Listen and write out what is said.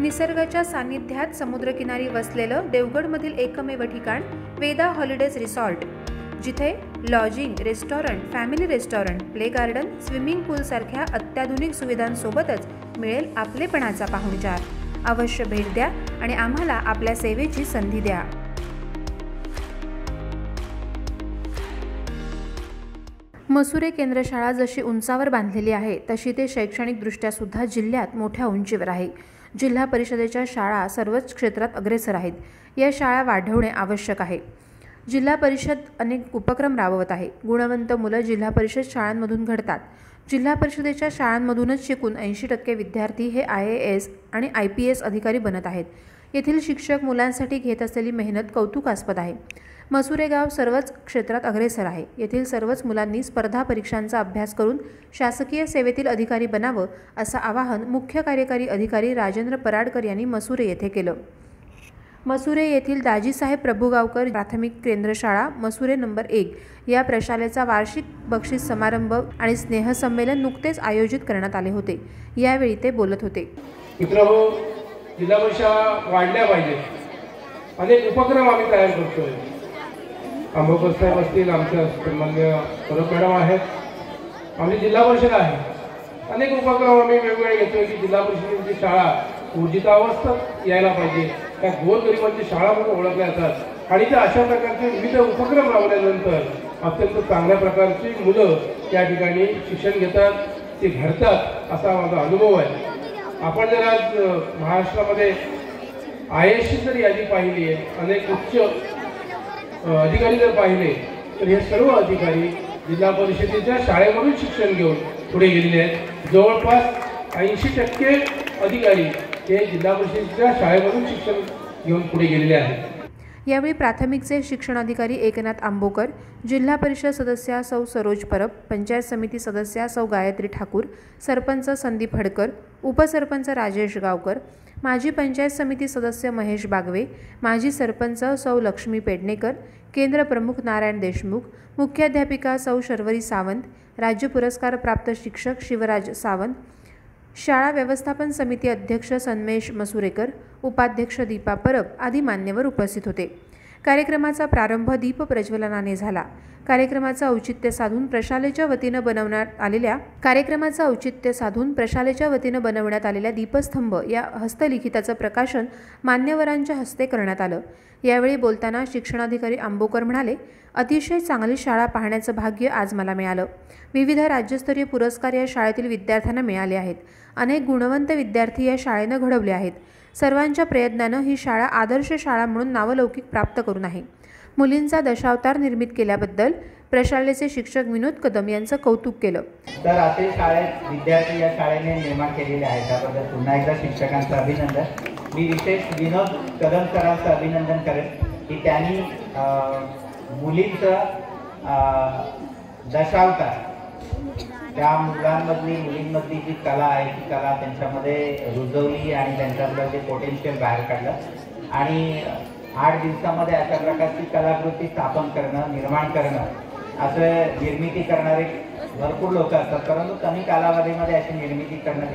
निसर्गाच्या सान्निध्यात समुद्रकिनारी वसलेलं देवगडमधील एकमेव ठिकाण वेदा हॉलिडेज रिसॉर्ट जिथे lodging restaurant family restaurant play garden swimming पूलसारख्या अत्याधुनिक सुविधांसोबतच मिळेल आपलेपणाचा पाहुणचार. अवश्य भेट द्या आणि आम्हाला आपल्या सेवेची संधी द्या. मसुरे केंद्रशाळा जशी उंचावर बांधलेली आहे तशी ते शैक्षणिकदृष्ट्यासुद्धा जिल्ह्यात मोठ्या उंचीवर आहे. जिल्हा परिषदेच्या शाळा सर्वच क्षेत्रात अग्रेसर आहेत. या शाळा वाढवणे आवश्यक आहे. जिल्हा परिषद अनेक उपक्रम राबवत आहे. गुणवंत मुलं जिल्हा परिषद शाळांमधून घडतात. जिल्हा परिषदेच्या शाळांमधूनच शिकून ऐंशी टक्के विद्यार्थी हे आय ए एस आणि आय पी एस अधिकारी बनत आहेत. येथील शिक्षक मुलांसाठी घेत असलेली मेहनत कौतुकास्पद आहे. मसुरे गाव सर्वच क्षेत्रात अग्रेसर आहे. येथील सर्वच मुलांनी स्पर्धा परीक्षांचा अभ्यास करून शासकीय सेवेतील अधिकारी बनावं असं आवाहन मुख्य कार्यकारी अधिकारी राजेंद्र पराडकर यांनी मसुरे येथे केलं. मसुरे येथील दाजीसाहेब प्रभुगावकर प्राथमिक केंद्रशाळा मसुरे नंबर एक या प्रशालेचा वार्षिक बक्षीस समारंभ आणि स्नेहसंमेलन नुकतेच आयोजित करण्यात आले होते. यावेळी ते बोलत होते. मित्रहो जिल्हा वाढल्या पाहिजेत अनेक उपक्रम आम्ही तयार करतोय. आंबोकर साहेब असतील आमच्या सन्मान्य परब मॅडम आहेत. आमची जिल्हा परिषद आहे. अनेक उपक्रम आम्ही वेगवेगळे घेतोय की जिल्हा परिषदेची शाळा ऊर्जितावस्थेत यायला पाहिजे. त्या गोरगरिबांची शाळा म्हणून ओळखल्या जातात. आणि त्या अशा प्रकारचे विविध उपक्रम राबवल्यानंतर अत्यंत चांगल्या प्रकारची मुलं त्या ठिकाणी शिक्षण घेतात ते घडतात असा माझा अनुभव आहे. आपण जर आज महाराष्ट्रामध्ये आय एसची जर यादी पाहिली आहे अनेक उच्च अधिकारी जर पाहिले तर हे सर्व अधिकारी जिल्हा परिषदेच्या शाळेमधून शिक्षण घेऊन पुढे गेलेले आहेत. जवळपास ऐंशी टक्के अधिकारी हे जिल्हा परिषदेच्या शाळेमधून शिक्षण घेऊन पुढे गेलेले आहेत. यावेळी प्राथमिकचे शिक्षणाधिकारी एकनाथ आंबोकर जिल्हा परिषद सदस्या सौ सरोज परब पंचायत समिती सदस्या सौ गायत्री ठाकूर सरपंच संदीप हडकर उपसरपंच राजेश गावकर माजी पंचायत समिती सदस्य महेश बागवे माजी सरपंच सौ लक्ष्मी पेडणेकर केंद्र प्रमुख नारायण देशमुख मुख्याध्यापिका सौ शर्वरी सावंत राज्य पुरस्कार प्राप्त शिक्षक शिवराज सावंत शाळा व्यवस्थापन समिती अध्यक्ष सन्मेश मसुरेकर उपाध्यक्ष दीपा परब आदी मान्यवर उपस्थित होते. कार्यक्रमाचा प्रारंभ दीप प्रज्वलनाने झाला. कार्यक्रमाचं औचित्य साधून प्रशालेच्या वतीनं बनवण्यात आलेल्या कार्यक्रमाचं औचित्य साधून प्रशालेच्या वतीनं बनवण्यात आलेल्या दीपस्तंभ या हस्तलिखिताचं प्रकाशन मान्यवरांच्या हस्ते करण्यात आलं. यावेळी बोलताना शिक्षणाधिकारी आंबोकर म्हणाले अतिशय चांगली शाळा पाहण्याचं भाग्य आज मला मिळालं. विविध राज्यस्तरीय पुरस्कार या शाळेतील विद्यार्थ्यांना मिळाले आहेत. अनेक गुणवंत विद्यार्थी या शाळेनं घडवले आहेत. सर्वांच्या प्रयत्नानं ही शाळा आदर्श शाळा म्हणून नावलौकिक प्राप्त करून आहे. मुलींचा दशावतार निर्मित केल्याबद्दल प्रशालेचे शिक्षक विनोद कदम यांचं कौतुक केलं. तर असे शाळेत विद्यार्थी या शाळेने निर्माण केलेले आहेत. त्याबद्दल पुन्हा एकदा शिक्षकांचं अभिनंदन. मी विशेष विनोद कदम सरांचं अभिनंदन करेन की त्यांनी मुलींचं दशावतार त्या मुलांमधली मुलींमधली जी कला आहे ती कला त्यांच्यामध्ये रुजवली आणि त्यांच्यातलं ते पोटेन्शियल बाहेर काढलं. आणि आठ दिवसामध्ये अशा प्रकारची कलाकृती स्थापन करणं निर्माण करणं असं निर्मिती करणारे भरपूर लोक असतात. परंतु कमी कालावधीमध्ये अशी निर्मिती करणं